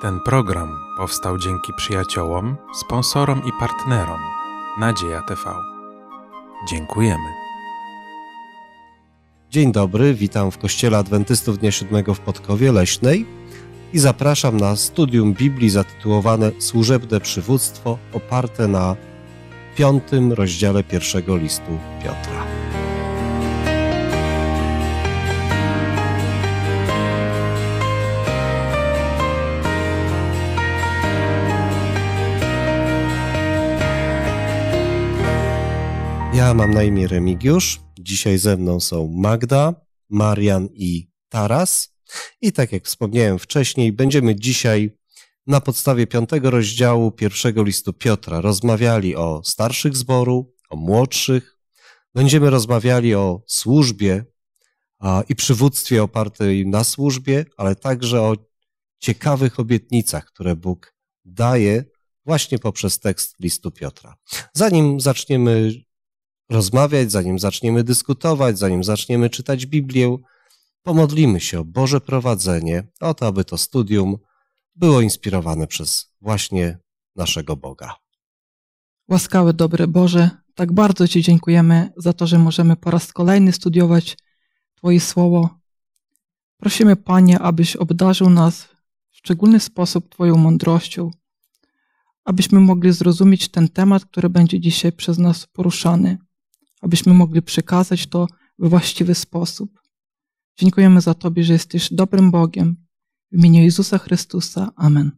Ten program powstał dzięki przyjaciołom, sponsorom i partnerom Nadzieja TV. Dziękujemy. Dzień dobry, witam w Kościele Adwentystów Dnia Siódmego w Podkowie Leśnej i zapraszam na studium Biblii zatytułowane Służebne przywództwo oparte na piątym rozdziale pierwszego listu Piotra. Ja mam na imię Remigiusz. Dzisiaj ze mną są Magda, Marian i Taras. I tak jak wspomniałem wcześniej, będziemy dzisiaj na podstawie piątego rozdziału pierwszego listu Piotra rozmawiali o starszych zboru, o młodszych. Będziemy rozmawiali o służbie a, i przywództwie opartej na służbie, ale także o ciekawych obietnicach, które Bóg daje właśnie poprzez tekst listu Piotra. Zanim zaczniemy rozmawiać, zanim zaczniemy dyskutować, zanim zaczniemy czytać Biblię, pomodlimy się o Boże prowadzenie, o to, aby to studium było inspirowane przez właśnie naszego Boga. Łaskawy, dobry Boże, tak bardzo Ci dziękujemy za to, że możemy po raz kolejny studiować Twoje słowo. Prosimy, Panie, abyś obdarzył nas w szczególny sposób Twoją mądrością, abyśmy mogli zrozumieć ten temat, który będzie dzisiaj przez nas poruszany abyśmy mogli przekazać to w właściwy sposób. Dziękujemy za Tobie, że jesteś dobrym Bogiem. W imieniu Jezusa Chrystusa. Amen.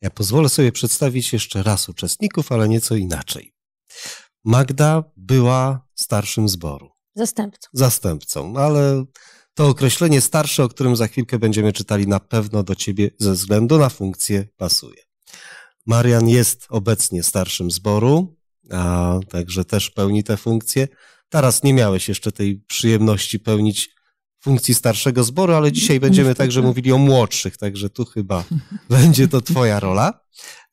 Ja pozwolę sobie przedstawić jeszcze raz uczestników, ale nieco inaczej. Magda była starszym zboru. Zastępcą. Zastępcą, ale to określenie starszy, o którym za chwilkę będziemy czytali, na pewno do ciebie ze względu na funkcję pasuje. Marian jest obecnie starszym zboru, a także też pełni te funkcje. Teraz nie miałeś jeszcze tej przyjemności pełnić funkcji starszego zboru, ale dzisiaj będziemy także mówili o młodszych, także tu chyba będzie to twoja rola.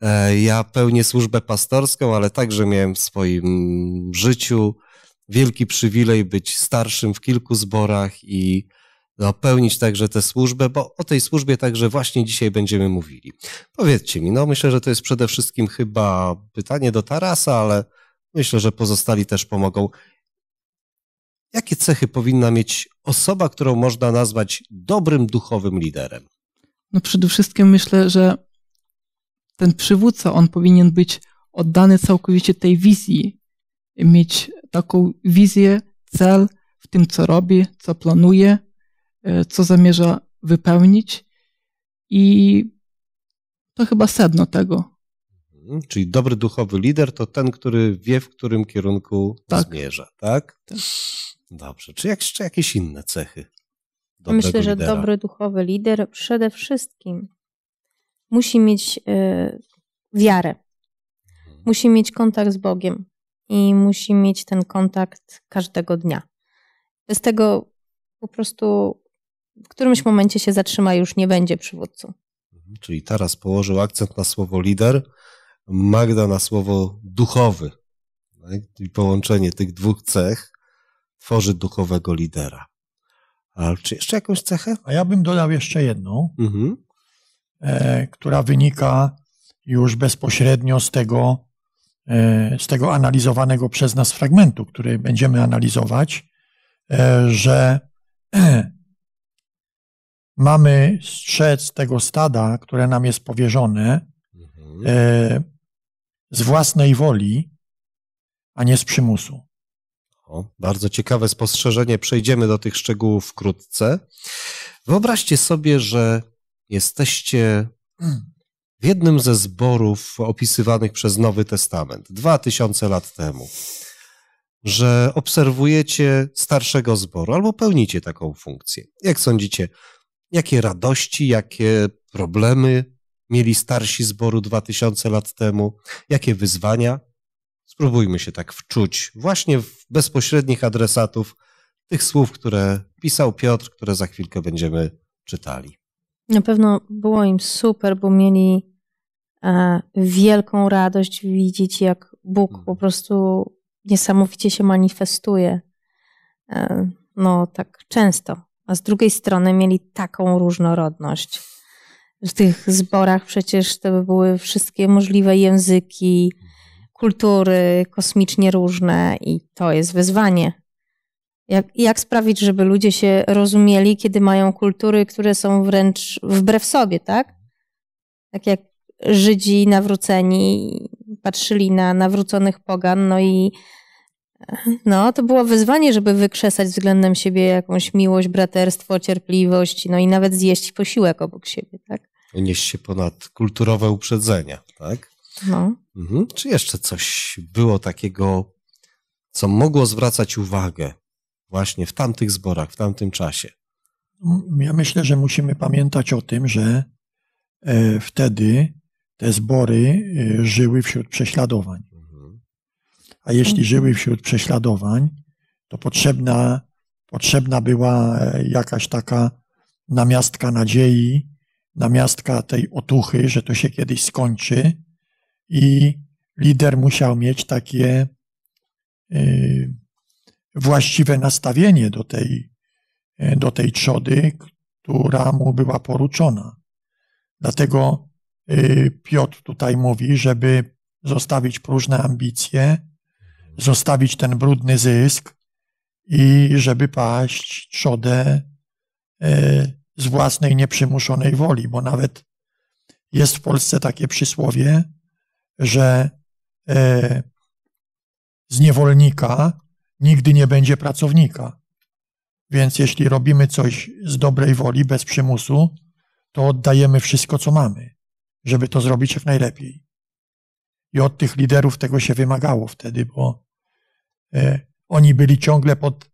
E, ja pełnię służbę pastorską, ale także miałem w swoim życiu wielki przywilej być starszym w kilku zborach i no, pełnić także tę służbę, bo o tej służbie także właśnie dzisiaj będziemy mówili. Powiedzcie mi, no myślę, że to jest przede wszystkim chyba pytanie do Tarasa, ale myślę, że pozostali też pomogą. Jakie cechy powinna mieć osoba, którą można nazwać dobrym duchowym liderem? No przede wszystkim myślę, że ten przywódca, on powinien być oddany całkowicie tej wizji, mieć taką wizję, cel w tym, co robi, co planuje, co zamierza wypełnić i to chyba sedno tego. Mhm, czyli dobry duchowy lider to ten, który wie, w którym kierunku tak. zmierza, tak? tak? Dobrze. Czy jeszcze jakieś inne cechy? Myślę, że lidera? dobry duchowy lider przede wszystkim musi mieć y, wiarę. Mhm. Musi mieć kontakt z Bogiem i musi mieć ten kontakt każdego dnia. Bez tego po prostu w którymś momencie się zatrzyma i już nie będzie przywódcą. Mhm, czyli teraz położył akcent na słowo lider, Magda na słowo duchowy. Tak? I połączenie tych dwóch cech tworzy duchowego lidera. A czy jeszcze jakąś cechę? A ja bym dodał jeszcze jedną, mhm. e, która wynika już bezpośrednio z tego, e, z tego analizowanego przez nas fragmentu, który będziemy analizować, e, że mamy strzec tego stada, które nam jest powierzone mhm. e, z własnej woli, a nie z przymusu. O, bardzo ciekawe spostrzeżenie. Przejdziemy do tych szczegółów wkrótce. Wyobraźcie sobie, że jesteście w jednym ze zborów opisywanych przez Nowy Testament dwa tysiące lat temu, że obserwujecie starszego zboru albo pełnicie taką funkcję. Jak sądzicie, Jakie radości, jakie problemy mieli starsi zboru 2000 lat temu, jakie wyzwania? Spróbujmy się tak wczuć właśnie w bezpośrednich adresatów tych słów, które pisał Piotr, które za chwilkę będziemy czytali. Na pewno było im super, bo mieli e, wielką radość widzieć, jak Bóg po mhm. prostu niesamowicie się manifestuje. E, no, tak często a z drugiej strony mieli taką różnorodność. W tych zborach przecież to były wszystkie możliwe języki, kultury kosmicznie różne i to jest wyzwanie. Jak, jak sprawić, żeby ludzie się rozumieli, kiedy mają kultury, które są wręcz wbrew sobie, tak? Tak jak Żydzi nawróceni patrzyli na nawróconych pogan, no i no, to było wyzwanie, żeby wykrzesać względem siebie jakąś miłość, braterstwo, cierpliwość, no i nawet zjeść posiłek obok siebie, tak? Nieść się ponad kulturowe uprzedzenia, tak? No. Mhm. Czy jeszcze coś było takiego, co mogło zwracać uwagę właśnie w tamtych zborach, w tamtym czasie? Ja myślę, że musimy pamiętać o tym, że e, wtedy te zbory e, żyły wśród prześladowań. Mhm. A jeśli żyły wśród prześladowań, to potrzebna, potrzebna była e, jakaś taka namiastka nadziei, namiastka tej otuchy, że to się kiedyś skończy, i lider musiał mieć takie y, właściwe nastawienie do tej, y, do tej trzody, która mu była poruczona. Dlatego y, Piotr tutaj mówi, żeby zostawić próżne ambicje, zostawić ten brudny zysk i żeby paść trzodę z własnej nieprzymuszonej woli, bo nawet jest w Polsce takie przysłowie, że e, z niewolnika nigdy nie będzie pracownika. Więc jeśli robimy coś z dobrej woli, bez przymusu, to oddajemy wszystko, co mamy, żeby to zrobić jak najlepiej. I od tych liderów tego się wymagało wtedy, bo e, oni byli ciągle pod,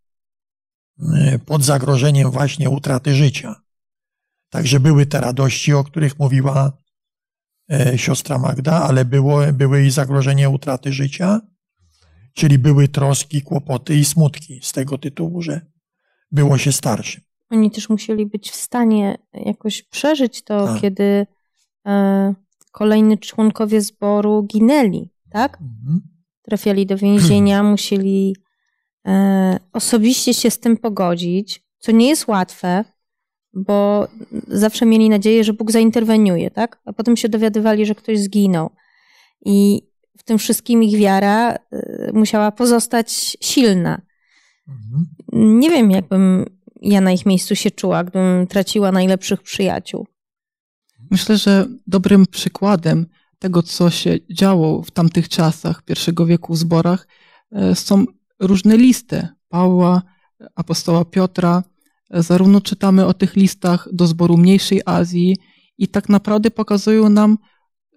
e, pod zagrożeniem właśnie utraty życia. Także były te radości, o których mówiła E, siostra Magda, ale było, były i zagrożenie utraty życia, czyli były troski, kłopoty i smutki z tego tytułu, że było się starszym. Oni też musieli być w stanie jakoś przeżyć to, tak. kiedy e, kolejni członkowie zboru ginęli, tak? Mhm. Trafiali do więzienia, musieli e, osobiście się z tym pogodzić, co nie jest łatwe, bo zawsze mieli nadzieję, że Bóg zainterweniuje, tak? A potem się dowiadywali, że ktoś zginął. I w tym wszystkim ich wiara y, musiała pozostać silna. Mhm. Nie wiem, jakbym ja na ich miejscu się czuła, gdybym traciła najlepszych przyjaciół. Myślę, że dobrym przykładem tego, co się działo w tamtych czasach pierwszego wieku w zborach, y, są różne listy Pawła, apostoła Piotra, Zarówno czytamy o tych listach do zboru mniejszej Azji i tak naprawdę pokazują nam,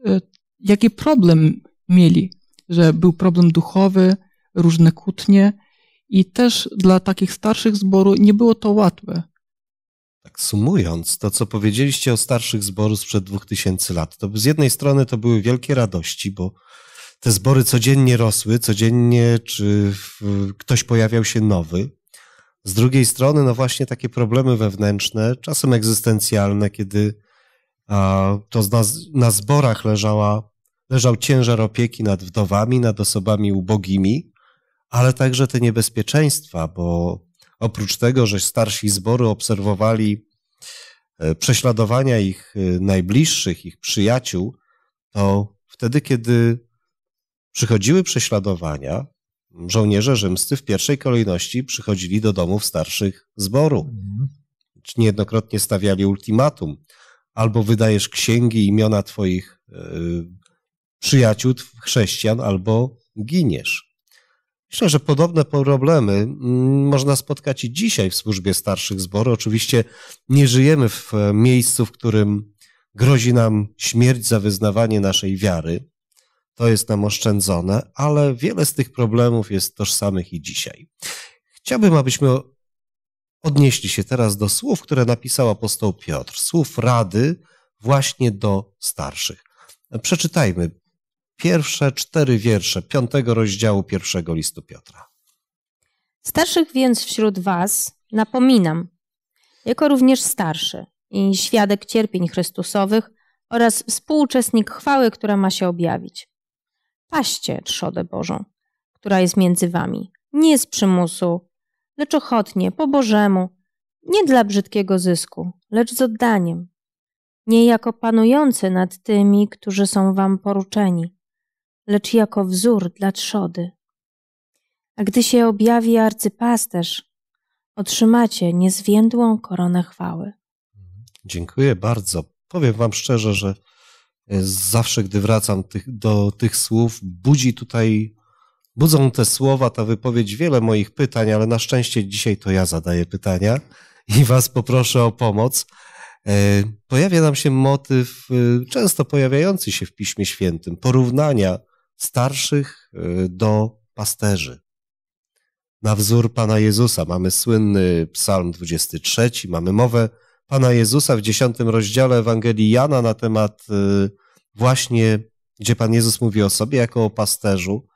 e, jaki problem mieli, że był problem duchowy, różne kłótnie i też dla takich starszych zboru nie było to łatwe. Tak sumując, to co powiedzieliście o starszych zborów sprzed dwóch tysięcy lat, to z jednej strony to były wielkie radości, bo te zbory codziennie rosły, codziennie czy ktoś pojawiał się nowy, z drugiej strony, no właśnie takie problemy wewnętrzne, czasem egzystencjalne, kiedy to na, na zborach leżała, leżał ciężar opieki nad wdowami, nad osobami ubogimi, ale także te niebezpieczeństwa, bo oprócz tego, że starsi zbory obserwowali e, prześladowania ich e, najbliższych, ich przyjaciół, to wtedy, kiedy przychodziły prześladowania, żołnierze rzymscy w pierwszej kolejności przychodzili do domów starszych zboru. Mhm. Niejednokrotnie stawiali ultimatum. Albo wydajesz księgi, imiona twoich y, przyjaciół, chrześcijan, albo giniesz. Myślę, że podobne problemy mm, można spotkać i dzisiaj w służbie starszych zboru. Oczywiście nie żyjemy w e, miejscu, w którym grozi nam śmierć za wyznawanie naszej wiary to jest nam oszczędzone, ale wiele z tych problemów jest tożsamych i dzisiaj. Chciałbym, abyśmy odnieśli się teraz do słów, które napisał apostoł Piotr, słów rady właśnie do starszych. Przeczytajmy pierwsze cztery wiersze piątego rozdziału pierwszego listu Piotra. Starszych więc wśród was napominam, jako również starszy i świadek cierpień Chrystusowych oraz współuczestnik chwały, która ma się objawić. Paście trzodę Bożą, która jest między wami, nie z przymusu, lecz ochotnie, po Bożemu, nie dla brzydkiego zysku, lecz z oddaniem. nie jako panujący nad tymi, którzy są wam poruczeni, lecz jako wzór dla trzody. A gdy się objawi arcypasterz, otrzymacie niezwiędłą koronę chwały. Dziękuję bardzo. Powiem Wam szczerze, że e, zawsze, gdy wracam tych, do tych słów, budzi tutaj, budzą te słowa, ta wypowiedź wiele moich pytań, ale na szczęście dzisiaj to ja zadaję pytania i Was poproszę o pomoc. E, pojawia nam się motyw, e, często pojawiający się w Piśmie Świętym, porównania starszych do pasterzy. Na wzór Pana Jezusa mamy słynny Psalm 23, mamy mowę Pana Jezusa w dziesiątym rozdziale Ewangelii Jana na temat y, właśnie, gdzie Pan Jezus mówi o sobie jako o pasterzu.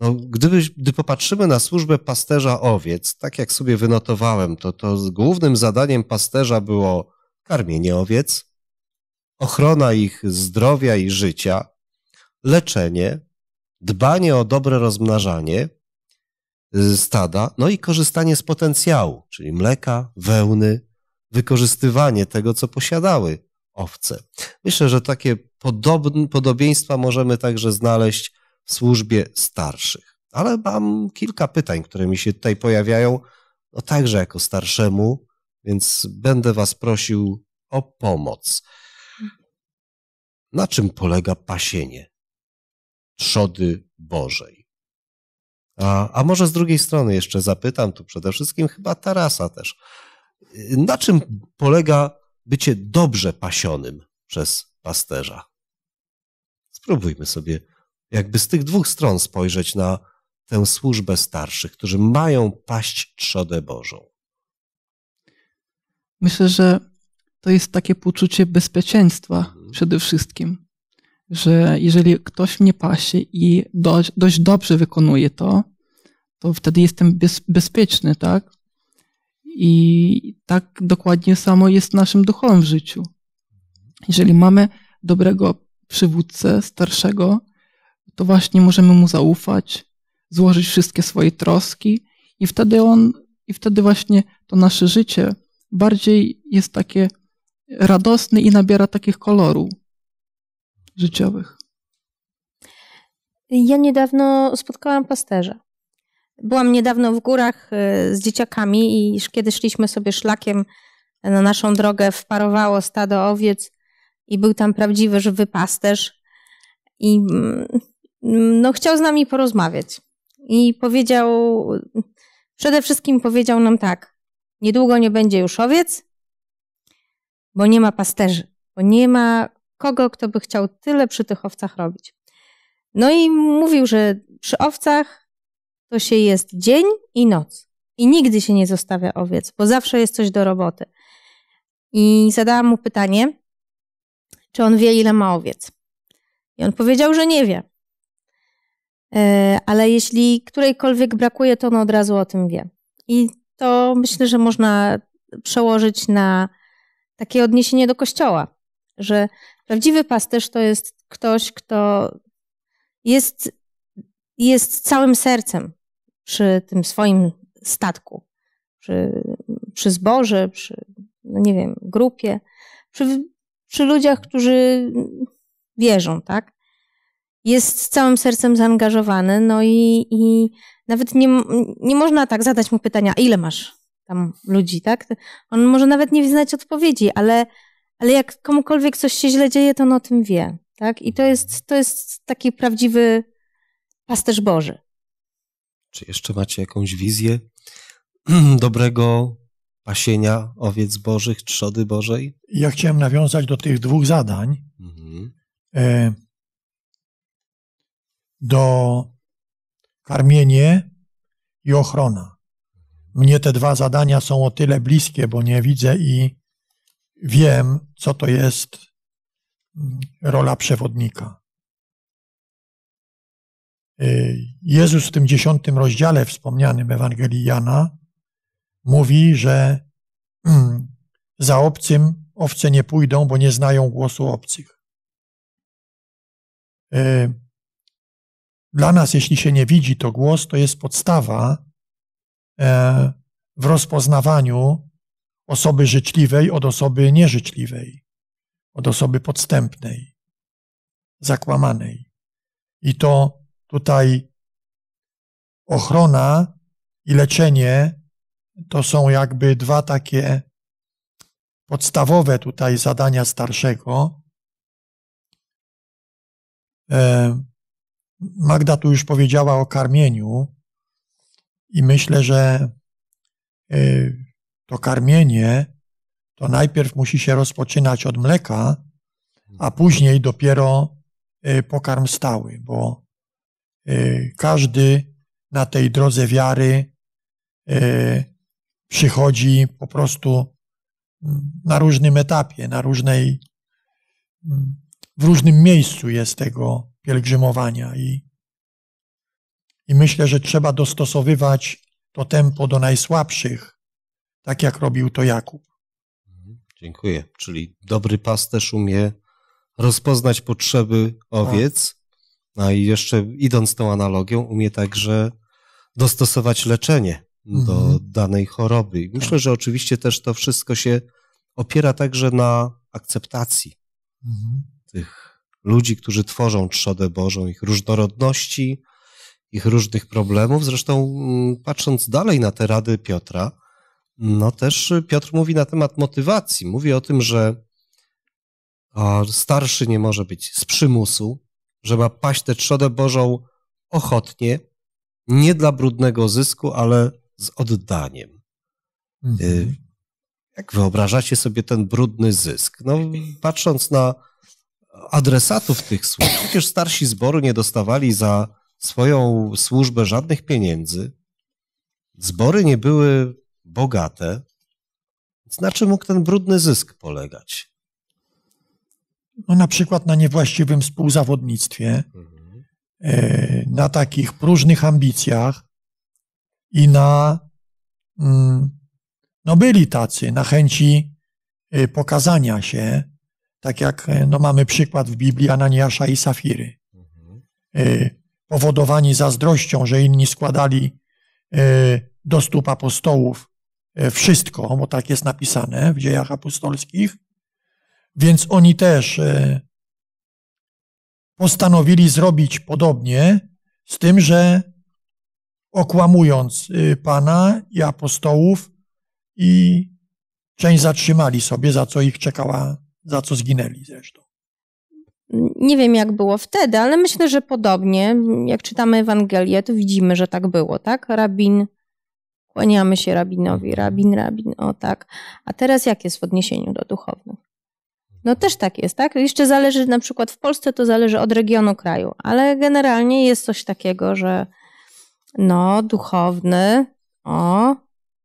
No, gdyby, gdy popatrzymy na służbę pasterza owiec, tak jak sobie wynotowałem, to, to głównym zadaniem pasterza było karmienie owiec, ochrona ich zdrowia i życia, leczenie, dbanie o dobre rozmnażanie y, stada, no i korzystanie z potencjału, czyli mleka, wełny, wykorzystywanie tego, co posiadały owce. Myślę, że takie podobieństwa możemy także znaleźć w służbie starszych. Ale mam kilka pytań, które mi się tutaj pojawiają, no także jako starszemu, więc będę Was prosił o pomoc. Na czym polega pasienie trzody Bożej? A, a może z drugiej strony jeszcze zapytam, tu przede wszystkim chyba Tarasa też. Na czym polega bycie dobrze pasionym przez pasterza? Spróbujmy sobie jakby z tych dwóch stron spojrzeć na tę służbę starszych, którzy mają paść trzodę Bożą. Myślę, że to jest takie poczucie bezpieczeństwa mhm. przede wszystkim, że jeżeli ktoś mnie pasie i dość, dość dobrze wykonuje to, to wtedy jestem bez, bezpieczny, tak? I tak dokładnie samo jest w naszym duchowym życiu. Jeżeli mamy dobrego przywódcę, starszego, to właśnie możemy mu zaufać, złożyć wszystkie swoje troski i wtedy on, i wtedy właśnie to nasze życie bardziej jest takie radosne i nabiera takich kolorów życiowych. Ja niedawno spotkałam pasterza. Byłam niedawno w górach e, z dzieciakami i kiedy szliśmy sobie szlakiem na naszą drogę, wparowało stado owiec i był tam prawdziwy, żywy pasterz i mm, no, chciał z nami porozmawiać. I powiedział, przede wszystkim powiedział nam tak, niedługo nie będzie już owiec, bo nie ma pasterzy, bo nie ma kogo, kto by chciał tyle przy tych owcach robić. No i mówił, że przy owcach to się jest dzień i noc. I nigdy się nie zostawia owiec, bo zawsze jest coś do roboty. I zadałam mu pytanie, czy on wie, ile ma owiec. I on powiedział, że nie wie. E, ale jeśli którejkolwiek brakuje, to on od razu o tym wie. I to myślę, że można przełożyć na takie odniesienie do kościoła, że prawdziwy pasterz to jest ktoś, kto jest, jest całym sercem przy tym swoim statku, przy, przy zboże, przy, no nie wiem, grupie, przy, przy ludziach, którzy wierzą, tak? Jest całym sercem zaangażowany, no i, i nawet nie, nie można tak zadać mu pytania, ile masz tam ludzi, tak? On może nawet nie znać odpowiedzi, ale, ale jak komukolwiek coś się źle dzieje, to on o tym wie, tak? I to jest, to jest taki prawdziwy pasterz Boży. Czy jeszcze macie jakąś wizję dobrego pasienia owiec bożych, trzody bożej? Ja chciałem nawiązać do tych dwóch zadań. Mhm. E, do karmienie i ochrona. Mnie te dwa zadania są o tyle bliskie, bo nie widzę i wiem, co to jest mm, rola przewodnika. Y, Jezus w tym dziesiątym rozdziale wspomnianym Ewangelii Jana mówi, że mm, za obcym owce nie pójdą, bo nie znają głosu obcych. Y, dla nas, jeśli się nie widzi, to głos to jest podstawa e, w rozpoznawaniu osoby życzliwej od osoby nieżyczliwej, od osoby podstępnej, zakłamanej. I to tutaj ochrona i leczenie to są jakby dwa takie podstawowe tutaj zadania starszego. E, Magda tu już powiedziała o karmieniu i myślę, że e, to karmienie to najpierw musi się rozpoczynać od mleka, a później dopiero e, pokarm stały, bo każdy na tej drodze wiary przychodzi po prostu na różnym etapie, na różnej, w różnym miejscu jest tego pielgrzymowania i, i myślę, że trzeba dostosowywać to tempo do najsłabszych, tak jak robił to Jakub. Mhm, dziękuję. Czyli dobry pasterz umie rozpoznać potrzeby owiec, a i jeszcze idąc tą analogią, umie także dostosować leczenie do mhm. danej choroby. I myślę, że oczywiście też to wszystko się opiera także na akceptacji mhm. tych ludzi, którzy tworzą trzodę Bożą, ich różnorodności, ich różnych problemów. Zresztą mm, patrząc dalej na te rady Piotra, no też Piotr mówi na temat motywacji. Mówi o tym, że starszy nie może być z przymusu, że ma paść tę trzodę Bożą ochotnie, nie dla brudnego zysku, ale z oddaniem. Mhm. Y, jak wyobrażacie sobie ten brudny zysk? No, patrząc na adresatów tych służb, przecież starsi zboru nie dostawali za swoją służbę żadnych pieniędzy. Zbory nie były bogate. Na czym mógł ten brudny zysk polegać? No, na przykład na niewłaściwym współzawodnictwie, mhm. E, na takich próżnych ambicjach, i na, mm, no byli tacy, na chęci y, pokazania się, tak jak y, no mamy przykład w Biblii Ananiasza i Safiry. Y, powodowani zazdrością, że inni składali do stóp apostołów wszystko, bo tak jest napisane w dziejach apostolskich, więc oni też postanowili zrobić podobnie, z tym, że okłamując y, Pana i apostołów i część zatrzymali sobie, za co ich czekała, za co zginęli zresztą. Nie wiem, jak było wtedy, ale myślę, że podobnie. Jak czytamy Ewangelię, to widzimy, że tak było, tak? Rabin, kłaniamy się rabinowi, rabin, rabin, o tak. A teraz jak jest w odniesieniu do duchownych? No też tak jest, tak? Jeszcze zależy, na przykład w Polsce to zależy od regionu kraju, ale generalnie jest coś takiego, że no, duchowny, o,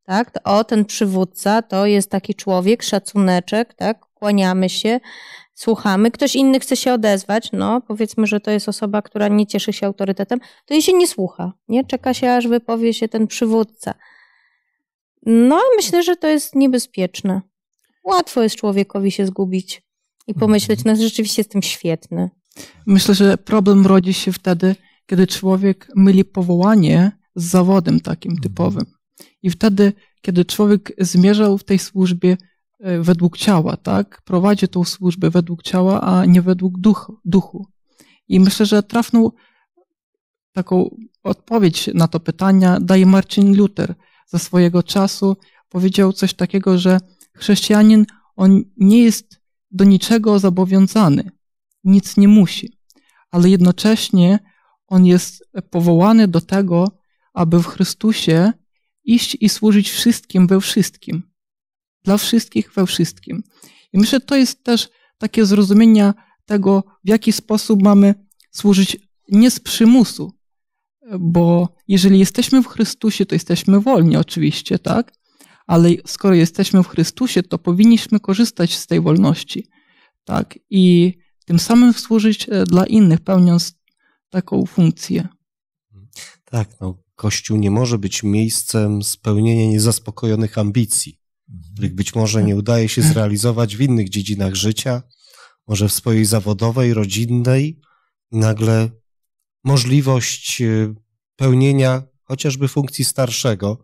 tak, o, ten przywódca to jest taki człowiek, szacuneczek, tak, kłaniamy się, słuchamy, ktoś inny chce się odezwać, no, powiedzmy, że to jest osoba, która nie cieszy się autorytetem, to jej się nie słucha, nie, czeka się, aż wypowie się ten przywódca. No, myślę, że to jest niebezpieczne. Łatwo jest człowiekowi się zgubić i pomyśleć, no, rzeczywiście jestem świetny. Myślę, że problem rodzi się wtedy, kiedy człowiek myli powołanie z zawodem takim mhm. typowym. I wtedy, kiedy człowiek zmierzał w tej służbie e, według ciała, tak? Prowadzi tą służbę według ciała, a nie według duchu. duchu. I myślę, że trafną taką odpowiedź na to pytanie daje Marcin Luther. Za swojego czasu powiedział coś takiego, że chrześcijanin, on nie jest do niczego zobowiązany, nic nie musi, ale jednocześnie on jest powołany do tego, aby w Chrystusie iść i służyć wszystkim we wszystkim. Dla wszystkich we wszystkim. I myślę, że to jest też takie zrozumienie tego, w jaki sposób mamy służyć nie z przymusu, bo jeżeli jesteśmy w Chrystusie, to jesteśmy wolni oczywiście, tak? Ale skoro jesteśmy w Chrystusie, to powinniśmy korzystać z tej wolności, tak? I tym samym służyć e, dla innych, pełniąc taką funkcję. Tak, no, Kościół nie może być miejscem spełnienia niezaspokojonych ambicji, których być może nie udaje się zrealizować w innych dziedzinach życia, może w swojej zawodowej, rodzinnej, i nagle możliwość e, pełnienia chociażby funkcji starszego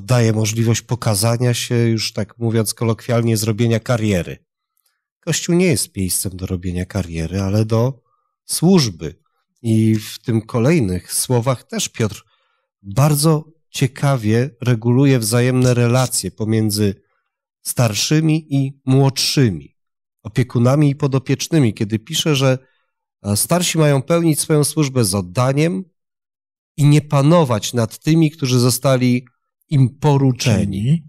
daje możliwość pokazania się, już tak mówiąc kolokwialnie, zrobienia kariery. Kościół nie jest miejscem do robienia kariery, ale do służby. I w tym kolejnych słowach też Piotr bardzo ciekawie reguluje wzajemne relacje pomiędzy starszymi i młodszymi, opiekunami i podopiecznymi, kiedy pisze, że starsi mają pełnić swoją służbę z oddaniem i nie panować nad tymi, którzy zostali im poruczeni.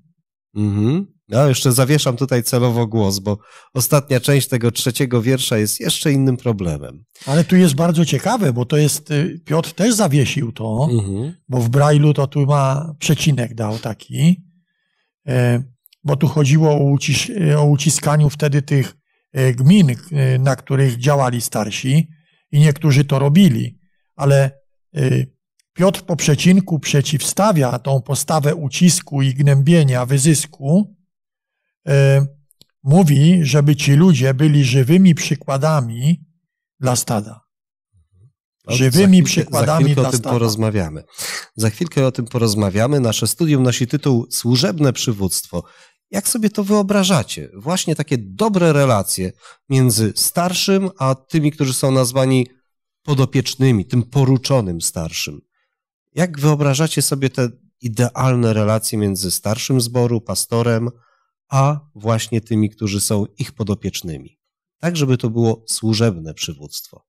Mhm. No, jeszcze zawieszam tutaj celowo głos, bo ostatnia część tego trzeciego wiersza jest jeszcze innym problemem. Ale tu jest bardzo ciekawe, bo to jest, y, Piotr też zawiesił to, mhm. bo w Brailu to tu ma przecinek dał taki, e, bo tu chodziło o, ucis o uciskaniu wtedy tych e, gmin, e, na których działali starsi i niektórzy to robili, ale Piotr po przecinku przeciwstawia tą postawę ucisku i gnębienia, wyzysku, E, mówi, żeby ci ludzie byli żywymi przykładami dla stada. Żywymi chwilkę, przykładami za dla o tym stada. porozmawiamy. Za chwilkę o tym porozmawiamy. Nasze studium nosi tytuł Służebne przywództwo. Jak sobie to wyobrażacie? Właśnie takie dobre relacje między starszym, a tymi, którzy są nazwani podopiecznymi, tym poruczonym starszym. Jak wyobrażacie sobie te idealne relacje między starszym zboru, pastorem, a właśnie tymi, którzy są ich podopiecznymi. Tak, żeby to było służebne przywództwo.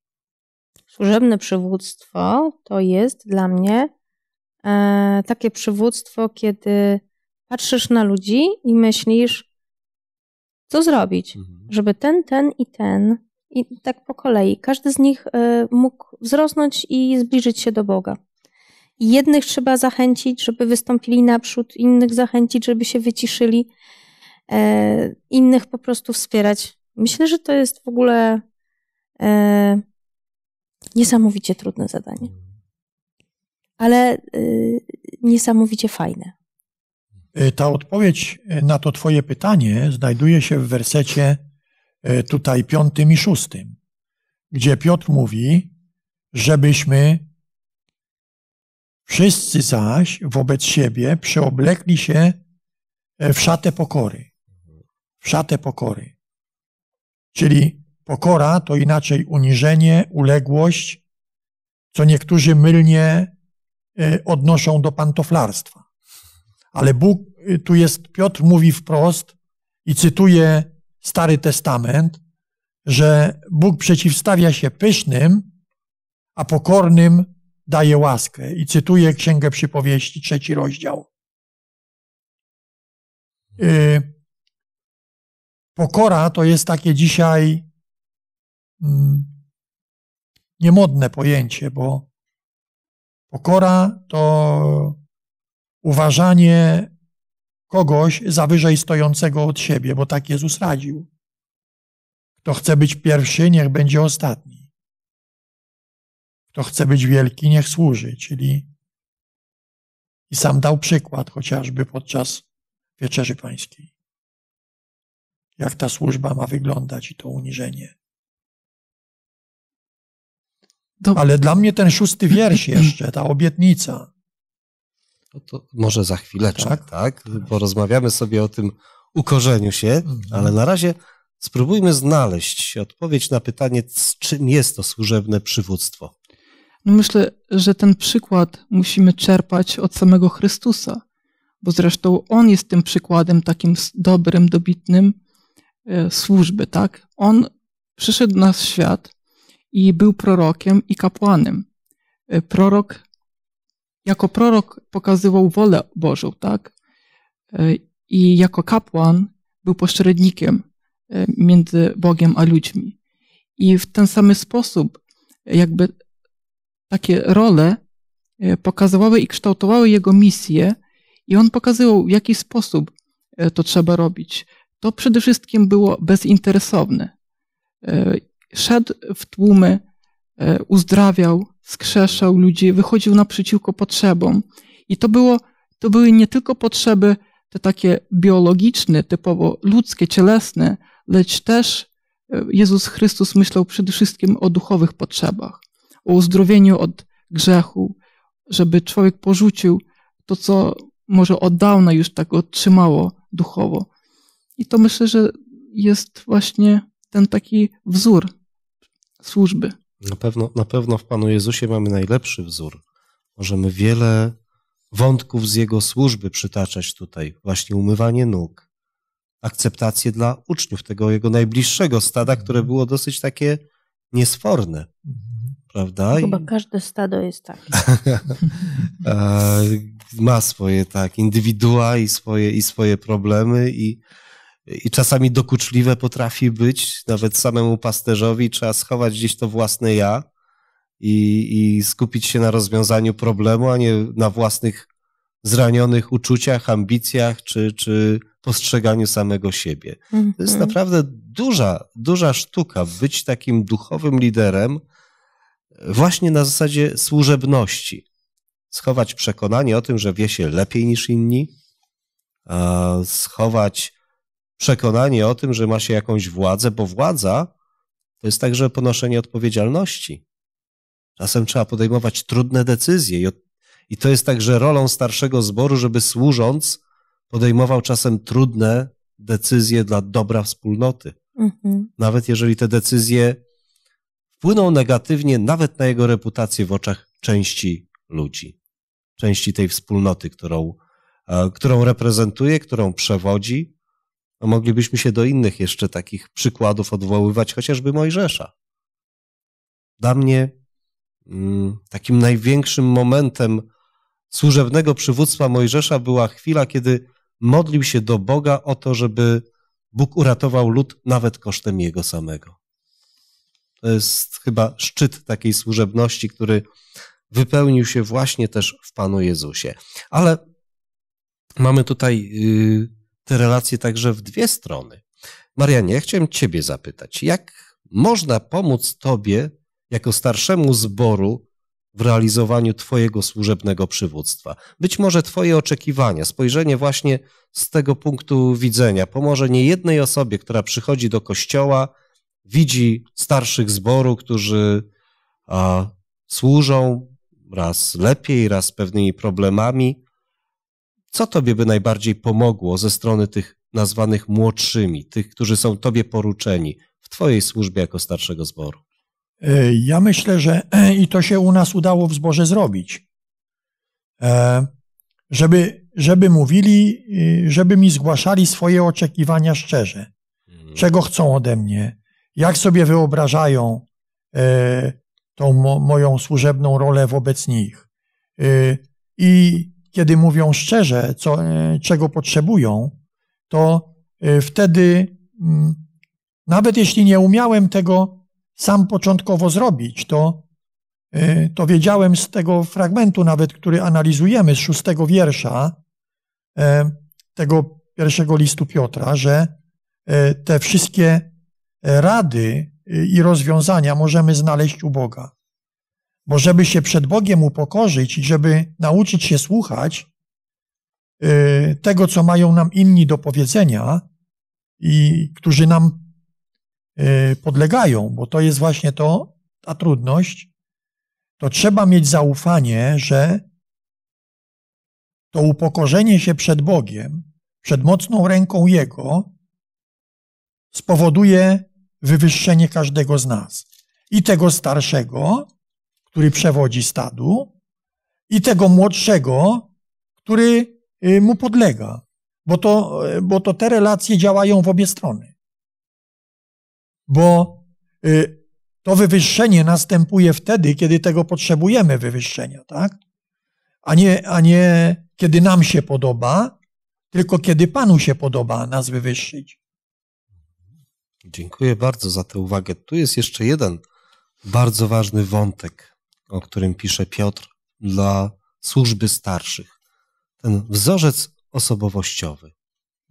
Służebne przywództwo to jest dla mnie e, takie przywództwo, kiedy patrzysz na ludzi i myślisz, co zrobić, mhm. żeby ten, ten i ten, i tak po kolei, każdy z nich e, mógł wzrosnąć i zbliżyć się do Boga. Jednych trzeba zachęcić, żeby wystąpili naprzód, innych zachęcić, żeby się wyciszyli, e, innych po prostu wspierać. Myślę, że to jest w ogóle e, niesamowicie trudne zadanie, ale e, niesamowicie fajne. E, ta odpowiedź na to Twoje pytanie znajduje się w wersecie e, tutaj piątym i szóstym, gdzie Piotr mówi, żebyśmy wszyscy zaś wobec siebie przeoblekli się w szatę pokory w szatę pokory. Czyli pokora to inaczej uniżenie, uległość, co niektórzy mylnie e, odnoszą do pantoflarstwa. Ale Bóg, e, tu jest, Piotr mówi wprost i cytuje Stary Testament, że Bóg przeciwstawia się pysznym, a pokornym daje łaskę. I cytuję Księgę Przypowieści, trzeci rozdział. E, Pokora to jest takie dzisiaj mm, niemodne pojęcie, bo pokora to uważanie kogoś za wyżej stojącego od siebie, bo tak Jezus radził. Kto chce być pierwszy, niech będzie ostatni. Kto chce być wielki, niech służy, czyli i sam dał przykład chociażby podczas wieczerzy pańskiej jak ta służba ma wyglądać i to uniżenie. Ale dla mnie ten szósty wiersz jeszcze, ta obietnica. No to może za chwileczkę, tak? tak? Porozmawiamy sobie o tym ukorzeniu się, mhm. ale na razie spróbujmy znaleźć odpowiedź na pytanie, czym jest to służebne przywództwo. No myślę, że ten przykład musimy czerpać od samego Chrystusa, bo zresztą On jest tym przykładem takim dobrym, dobitnym, E, służby, tak? On przyszedł na świat i był prorokiem i kapłanem. E, prorok, jako prorok pokazywał wolę Bożą, tak? E, I jako kapłan był pośrednikiem między Bogiem a ludźmi. I w ten sam sposób, jakby takie role pokazywały i kształtowały jego misję, i on pokazywał, w jaki sposób to trzeba robić to przede wszystkim było bezinteresowne. E, szedł w tłumy, e, uzdrawiał, skrzeszał ludzi, wychodził naprzeciwko potrzebom. I to, było, to były nie tylko potrzeby te takie biologiczne, typowo ludzkie, cielesne, lecz też e, Jezus Chrystus myślał przede wszystkim o duchowych potrzebach, o uzdrowieniu od grzechu, żeby człowiek porzucił to, co może od dawna już tak otrzymało duchowo. I to myślę, że jest właśnie ten taki wzór służby. Na pewno, na pewno w Panu Jezusie mamy najlepszy wzór. Możemy wiele wątków z Jego służby przytaczać tutaj. Właśnie umywanie nóg, akceptację dla uczniów, tego Jego najbliższego stada, które było dosyć takie niesforne. Prawda? Chyba każde stado jest takie. Ma swoje tak, indywidua i swoje, i swoje problemy i, i czasami dokuczliwe potrafi być, nawet samemu pasterzowi trzeba schować gdzieś to własne ja i, i skupić się na rozwiązaniu problemu, a nie na własnych zranionych uczuciach, ambicjach czy, czy postrzeganiu samego siebie. Mm -hmm. To jest mhm. naprawdę duża, duża sztuka być takim duchowym liderem właśnie na zasadzie służebności. Schować przekonanie o tym, że wie się lepiej niż inni, schować przekonanie o tym, że ma się jakąś władzę, bo władza to jest także ponoszenie odpowiedzialności. Czasem trzeba podejmować trudne decyzje i to jest także rolą starszego zboru, żeby służąc podejmował czasem trudne decyzje dla dobra wspólnoty. Mhm. Nawet jeżeli te decyzje wpłyną negatywnie nawet na jego reputację w oczach części ludzi, części tej wspólnoty, którą, e, którą reprezentuje, którą przewodzi. Moglibyśmy się do innych jeszcze takich przykładów odwoływać, chociażby Mojżesza. Dla mnie mm, takim największym momentem służebnego przywództwa Mojżesza była chwila, kiedy modlił się do Boga o to, żeby Bóg uratował lud nawet kosztem jego samego. To jest chyba szczyt takiej służebności, który wypełnił się właśnie też w Panu Jezusie. Ale mamy tutaj y, te relacje także w dwie strony. Marianie, chciałem Ciebie zapytać, jak można pomóc Tobie jako starszemu zboru w realizowaniu Twojego służebnego przywództwa. Być może Twoje oczekiwania, spojrzenie właśnie z tego punktu widzenia pomoże nie jednej osobie, która przychodzi do kościoła, widzi starszych zboru, którzy a, służą raz lepiej, raz z pewnymi problemami. Co Tobie by najbardziej pomogło ze strony tych nazwanych młodszymi, tych, którzy są Tobie poruczeni w Twojej służbie jako starszego zboru? E, ja myślę, że i to się u nas udało w zborze zrobić. E, żeby, żeby mówili, żeby mi zgłaszali swoje oczekiwania szczerze. Mhm. Czego chcą ode mnie, jak sobie wyobrażają e, tą moją służebną rolę wobec nich. I kiedy mówią szczerze, co, czego potrzebują, to wtedy, mm, nawet jeśli nie umiałem tego sam początkowo zrobić, to, to wiedziałem z tego fragmentu nawet, który analizujemy, z szóstego wiersza e, tego pierwszego listu Piotra, że e, te wszystkie rady i rozwiązania możemy znaleźć u Boga. Bo żeby się przed Bogiem upokorzyć i żeby nauczyć się słuchać y, tego, co mają nam inni do powiedzenia i którzy nam Y, podlegają, bo to jest właśnie to, ta trudność, to trzeba mieć zaufanie, że to upokorzenie się przed Bogiem, przed mocną ręką Jego, spowoduje wywyższenie każdego z nas. I tego starszego, który przewodzi stadu, i tego młodszego, który y, mu podlega. Bo to, bo to te relacje działają w obie strony bo y, to wywyższenie następuje wtedy, kiedy tego potrzebujemy wywyższenia, tak? A nie, a nie kiedy nam się podoba, tylko kiedy Panu się podoba nas wywyższyć. Dziękuję bardzo za tę uwagę. Tu jest jeszcze jeden bardzo ważny wątek, o którym pisze Piotr dla służby starszych. Ten wzorzec osobowościowy.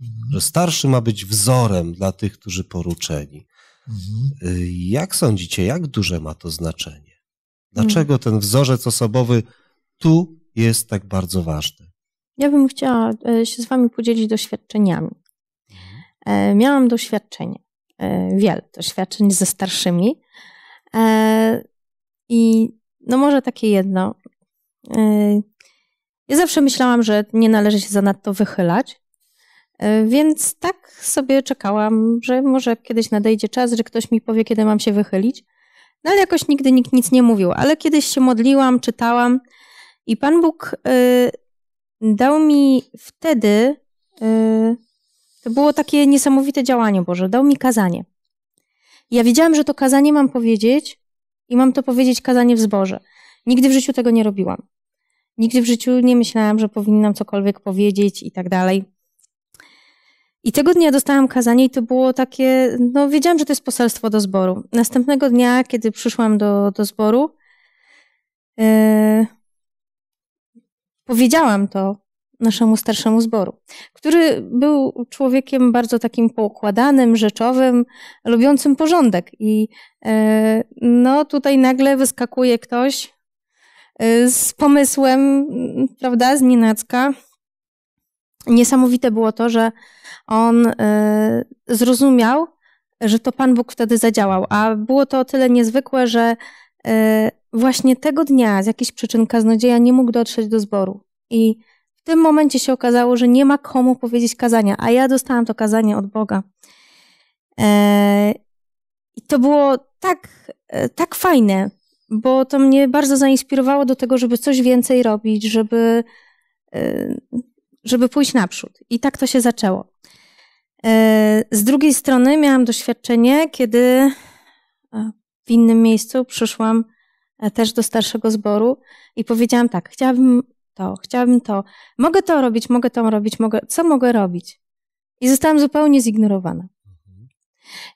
Mhm. Że starszy ma być wzorem dla tych, którzy poruczeni. Mhm. Jak sądzicie, jak duże ma to znaczenie? Dlaczego ten wzorzec osobowy tu jest tak bardzo ważny? Ja bym chciała e, się z Wami podzielić doświadczeniami. Mhm. E, miałam doświadczenie, wiele doświadczeń ze starszymi. I no może takie jedno. Ja zawsze myślałam, że nie należy się zanadto wychylać, E, więc tak sobie czekałam, że może kiedyś nadejdzie czas, że ktoś mi powie, kiedy mam się wychylić. No ale jakoś nigdy nikt nic nie mówił. Ale kiedyś się modliłam, czytałam i Pan Bóg dał mi wtedy, to było takie niesamowite działanie Boże, dał mi kazanie. Ja wiedziałam, że to kazanie mam powiedzieć i mam to powiedzieć kazanie w zborze. Nigdy w życiu tego nie robiłam. Nigdy w życiu nie myślałam, że powinnam cokolwiek powiedzieć i tak dalej. I tego dnia dostałam kazanie i to było takie, no wiedziałam, że to jest poselstwo do zboru. Następnego dnia, kiedy przyszłam do, do zboru, yy, powiedziałam to naszemu starszemu zboru, który był człowiekiem bardzo takim poukładanym, rzeczowym, lubiącym porządek. I yy, no tutaj nagle wyskakuje ktoś yy, z pomysłem, prawda, z nienacka. Niesamowite było to, że on y, zrozumiał, że to Pan Bóg wtedy zadziałał. A było to o tyle niezwykłe, że właśnie tego dnia z jakichś przyczyn kaznodzieja nie mógł dotrzeć do zboru. I tym momencie się okazało, że nie ma komu powiedzieć kazania, a ja dostałam to kazanie od Boga. E, I to było tak, e, tak fajne, bo to mnie bardzo zainspirowało do tego, żeby coś więcej robić, żeby, e, żeby pójść naprzód. I tak to się zaczęło. Z drugiej strony miałam doświadczenie, kiedy w innym miejscu przyszłam też do starszego zboru i powiedziałam tak, chciałabym to, chciałabym to, mogę to robić, mogę to robić, mogę, co mogę robić? I zostałam zupełnie zignorowana.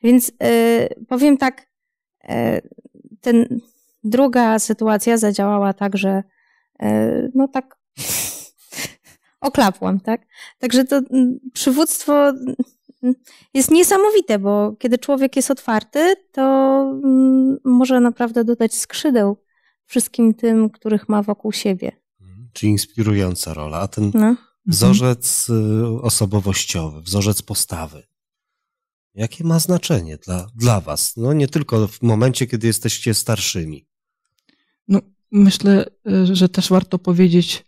Więc y, powiem tak, y, ten, druga sytuacja zadziałała tak, że y, no tak oklapłam, tak? Także to mm, przywództwo mm, jest niesamowite, bo kiedy człowiek jest otwarty, to mm, może naprawdę dodać skrzydeł wszystkim tym, których ma wokół siebie. Czy inspirująca rola. A ten no. wzorzec y, osobowościowy, wzorzec postawy, jakie ma znaczenie dla, dla Was? No nie tylko w momencie, kiedy jesteście starszymi. No, myślę, y, że też warto powiedzieć,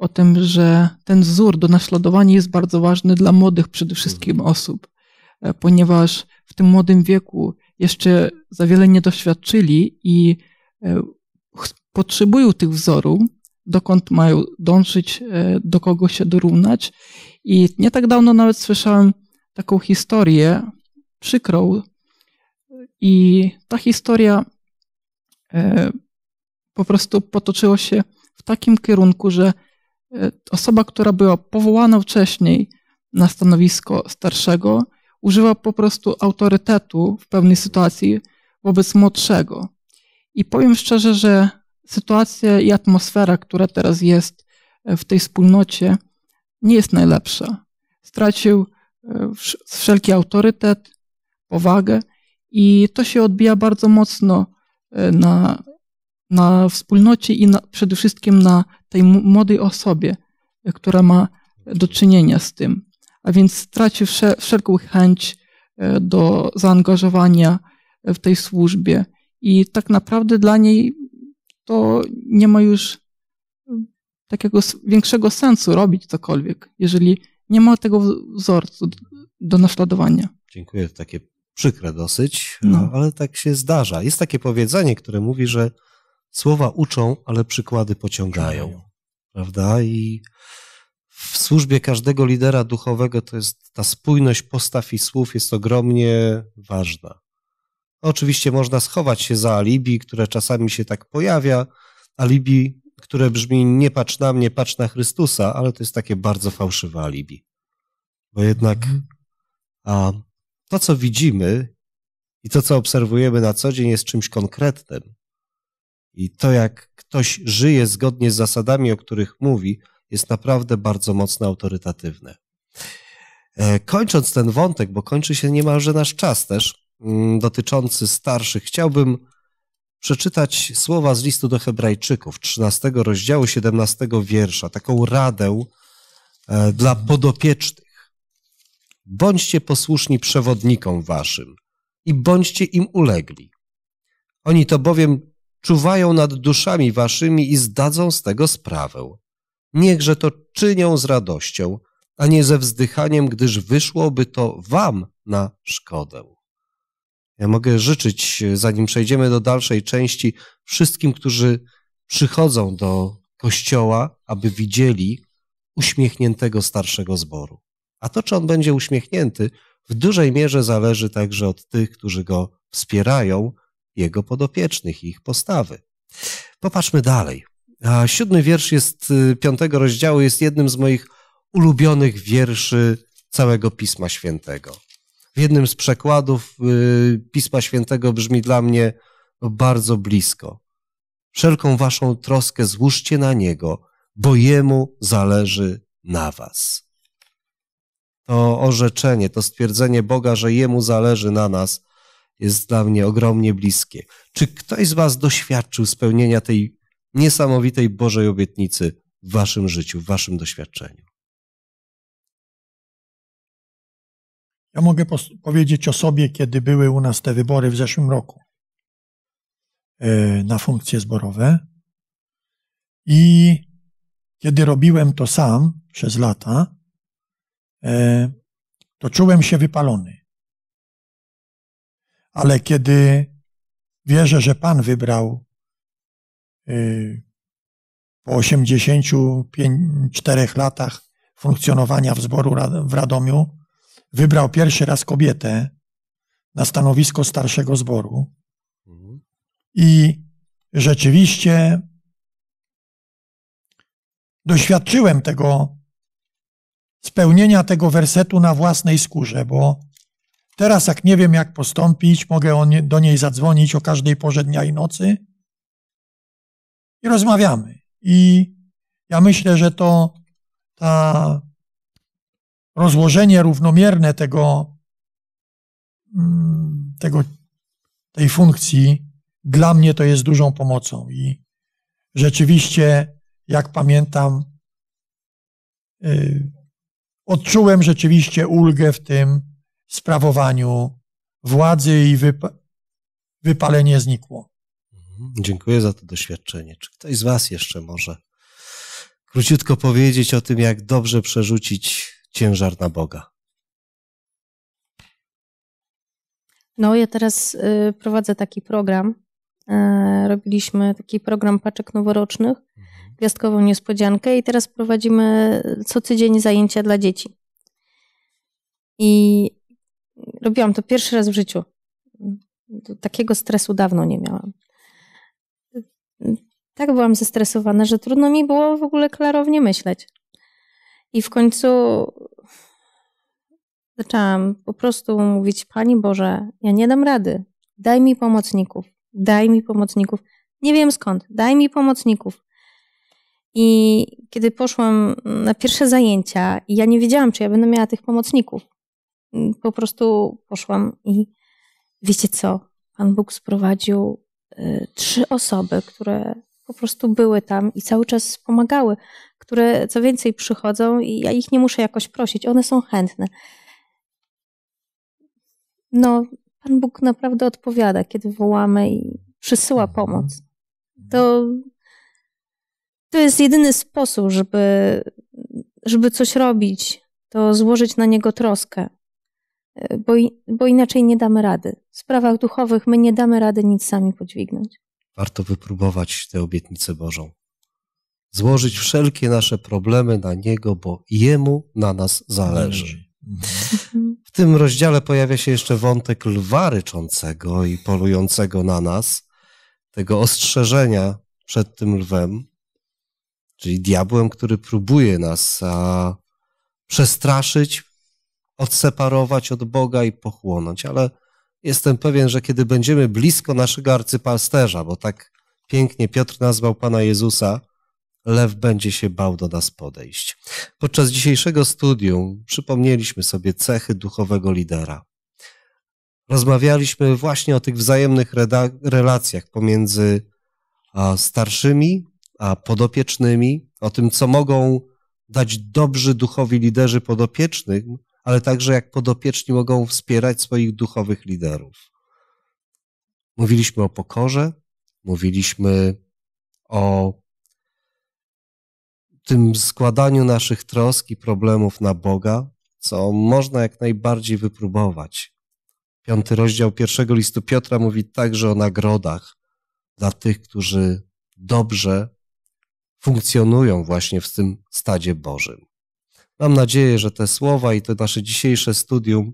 o tym, że ten wzór do naśladowania jest bardzo ważny dla młodych przede wszystkim mhm. osób, e, ponieważ w tym młodym wieku jeszcze za wiele nie doświadczyli i e, potrzebują tych wzorów, dokąd mają dążyć, e, do kogo się dorównać. I nie tak dawno nawet słyszałem taką historię przykrą, i ta historia po prostu potoczyła się w takim kierunku, że E, osoba, która była powołana wcześniej na stanowisko starszego, używa po prostu autorytetu w pewnej sytuacji wobec młodszego. I powiem szczerze, że sytuacja i atmosfera, która teraz jest e, w tej wspólnocie, nie jest najlepsza. Stracił e, wszelki autorytet, powagę i to się odbija bardzo mocno na, na wspólnocie i na, przede wszystkim na tej młodej osobie, która ma do czynienia z tym. A więc straci wszelką chęć e, do zaangażowania w tej służbie i tak naprawdę dla niej to nie ma już takiego większego sensu robić cokolwiek, jeżeli nie ma tego wzorcu do naśladowania. Dziękuję, takie przykre dosyć, no. ale tak się zdarza. Jest takie powiedzenie, które mówi, że Słowa uczą, ale przykłady pociągają. Prawda? I w służbie każdego lidera duchowego to jest ta spójność postaw i słów jest ogromnie ważna. Oczywiście można schować się za alibi, które czasami się tak pojawia. Alibi, które brzmi nie patrz na mnie, patrz na Chrystusa, ale to jest takie bardzo fałszywe alibi. Bo jednak mhm. a to, co widzimy i to, co obserwujemy na co dzień, jest czymś konkretnym. I to, jak ktoś żyje zgodnie z zasadami, o których mówi, jest naprawdę bardzo mocno autorytatywne. E, kończąc ten wątek, bo kończy się niemalże nasz czas też, dotyczący starszych, chciałbym przeczytać słowa z listu do Hebrajczyków, 13 rozdziału, 17 wiersza, taką radę e, dla podopiecznych. Bądźcie posłuszni przewodnikom waszym i bądźcie im ulegli. Oni to bowiem czuwają nad duszami waszymi i zdadzą z tego sprawę. Niechże to czynią z radością, a nie ze wzdychaniem, gdyż wyszłoby to wam na szkodę. Ja mogę życzyć, zanim przejdziemy do dalszej części, wszystkim, którzy przychodzą do kościoła, aby widzieli uśmiechniętego starszego zboru. A to, czy on będzie uśmiechnięty, w dużej mierze zależy także od tych, którzy go wspierają, jego podopiecznych i ich postawy. Popatrzmy dalej. Siódmy wiersz jest piątego rozdziału jest jednym z moich ulubionych wierszy całego Pisma Świętego. W jednym z przekładów y, Pisma Świętego brzmi dla mnie bardzo blisko. Wszelką waszą troskę złóżcie na Niego, bo Jemu zależy na was. To orzeczenie, to stwierdzenie Boga, że Jemu zależy na nas, jest dla mnie ogromnie bliskie. Czy ktoś z was doświadczył spełnienia tej niesamowitej Bożej obietnicy w waszym życiu, w waszym doświadczeniu? Ja mogę powiedzieć o sobie, kiedy były u nas te wybory w zeszłym roku e, na funkcje zborowe. I kiedy robiłem to sam przez lata, e, to czułem się wypalony. Ale kiedy wierzę, że Pan wybrał e, po 84 latach funkcjonowania w zboru w Radomiu, wybrał pierwszy raz kobietę na stanowisko starszego zboru. I rzeczywiście doświadczyłem tego spełnienia tego wersetu na własnej skórze, bo teraz, jak nie wiem, jak postąpić, mogę do niej zadzwonić o każdej porze dnia i nocy i rozmawiamy. I ja myślę, że to ta rozłożenie równomierne tego, mm, tego, tej funkcji dla mnie to jest dużą pomocą. I rzeczywiście, jak pamiętam, yy, odczułem rzeczywiście ulgę w tym sprawowaniu władzy i wypa wypalenie znikło. Mhm. Dziękuję za to doświadczenie. Czy ktoś z Was jeszcze może króciutko powiedzieć o tym, jak dobrze przerzucić ciężar na Boga? No, ja teraz y, prowadzę taki program. Y, robiliśmy taki program paczek noworocznych, mhm. gwiazdkową niespodziankę i teraz prowadzimy co tydzień zajęcia dla dzieci. I robiłam to pierwszy raz w życiu. Takiego stresu dawno nie miałam. Tak byłam zestresowana, że trudno mi było w ogóle klarownie myśleć. I w końcu zaczęłam po prostu mówić: Pani Boże, ja nie dam rady. Daj mi pomocników. Daj mi pomocników. Nie wiem skąd. Daj mi pomocników. I kiedy poszłam na pierwsze zajęcia, ja nie wiedziałam, czy ja będę miała tych pomocników, po prostu poszłam i wiecie co? Pan Bóg sprowadził y, trzy osoby, które po prostu były tam i cały czas pomagały, które co więcej przychodzą i ja ich nie muszę jakoś prosić, one są chętne. No, Pan Bóg naprawdę odpowiada, kiedy wołamy i przysyła mhm. pomoc. To, to jest jedyny sposób, żeby, żeby coś robić, to złożyć na Niego troskę, bo, bo inaczej nie damy rady. W sprawach duchowych my nie damy rady nic sami podźwignąć warto wypróbować tę obietnicę Bożą. Złożyć wszelkie nasze problemy na Niego, bo Jemu na nas zależy. Mhm. W tym rozdziale pojawia się jeszcze wątek lwa ryczącego i polującego na nas, tego ostrzeżenia przed tym lwem, czyli diabłem, który próbuje nas a, przestraszyć, odseparować od Boga i pochłonąć, ale Jestem pewien, że kiedy będziemy blisko naszego arcypasterza, bo tak pięknie Piotr nazwał Pana Jezusa, lew będzie się bał do nas podejść. Podczas dzisiejszego studium przypomnieliśmy sobie cechy duchowego lidera. Rozmawialiśmy właśnie o tych wzajemnych relacjach pomiędzy starszymi a podopiecznymi, o tym, co mogą dać dobrzy duchowi liderzy podopiecznych, ale także jak podopieczni mogą wspierać swoich duchowych liderów. Mówiliśmy o pokorze, mówiliśmy o tym składaniu naszych trosk i problemów na Boga, co można jak najbardziej wypróbować. Piąty rozdział pierwszego listu Piotra mówi także o nagrodach dla tych, którzy dobrze funkcjonują właśnie w tym stadzie Bożym. Mam nadzieję, że te słowa i to nasze dzisiejsze studium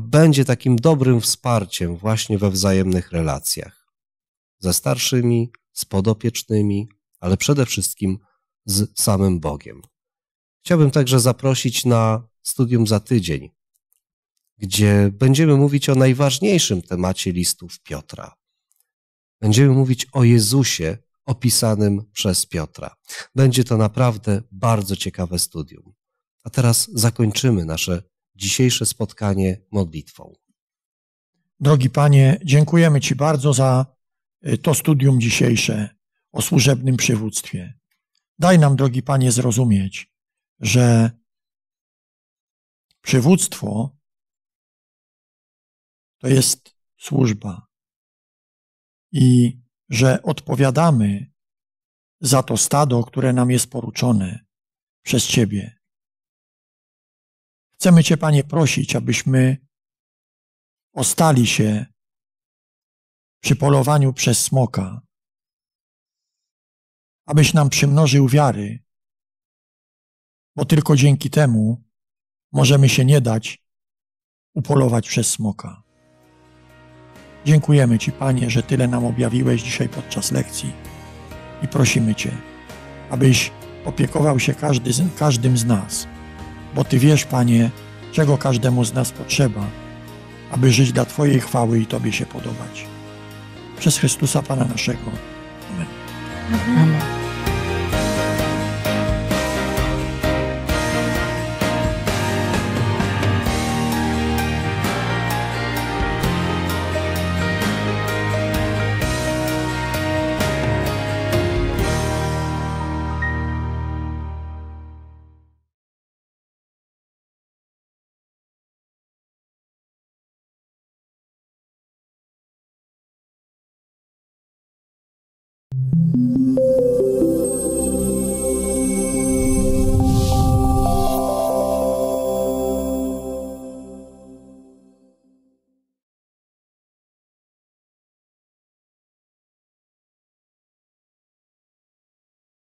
będzie takim dobrym wsparciem właśnie we wzajemnych relacjach ze starszymi, z podopiecznymi, ale przede wszystkim z samym Bogiem. Chciałbym także zaprosić na studium za tydzień, gdzie będziemy mówić o najważniejszym temacie listów Piotra. Będziemy mówić o Jezusie opisanym przez Piotra. Będzie to naprawdę bardzo ciekawe studium. A teraz zakończymy nasze dzisiejsze spotkanie modlitwą. Drogi Panie, dziękujemy Ci bardzo za y, to studium dzisiejsze o służebnym przywództwie. Daj nam, drogi Panie, zrozumieć, że przywództwo to jest służba i że odpowiadamy za to stado, które nam jest poruczone przez Ciebie. Chcemy Cię, Panie, prosić, abyśmy ostali się przy polowaniu przez smoka, abyś nam przymnożył wiary, bo tylko dzięki temu możemy się nie dać upolować przez smoka. Dziękujemy Ci, Panie, że tyle nam objawiłeś dzisiaj podczas lekcji i prosimy Cię, abyś opiekował się każdy, każdym z nas, bo Ty wiesz, Panie, czego każdemu z nas potrzeba, aby żyć dla Twojej chwały i Tobie się podobać. Przez Chrystusa Pana naszego. Amen. Amen.